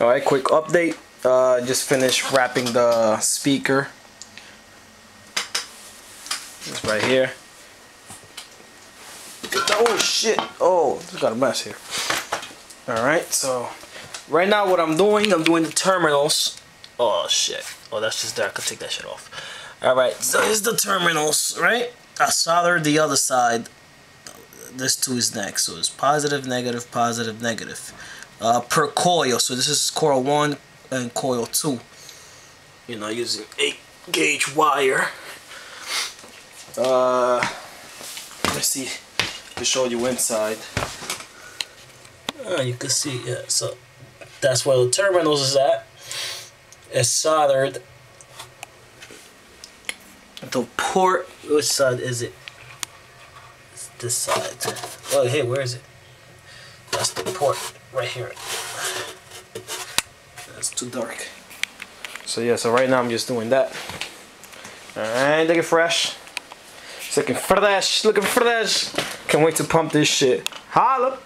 Alright, quick update. Uh, just finished wrapping the speaker. It's right here. Oh shit! Oh, got a mess here. Alright, so right now what I'm doing, I'm doing the terminals. Oh shit. Oh, that's just there. I could take that shit off. Alright, so here's the terminals, right? I soldered the other side. This two is next. So it's positive, negative, positive, negative. Uh, per coil. So this is coil 1 and coil 2. You know, using 8 gauge wire. Uh, let's see to show you inside. Uh, you can see, yeah, so that's where the terminals is at. It's soldered. The port, which side is it? It's this side. Oh, hey, where is it? That's the port right here. That's too dark. So yeah, so right now I'm just doing that. Alright, looking fresh. It's looking fresh, looking fresh. Can't wait to pump this shit. Holla!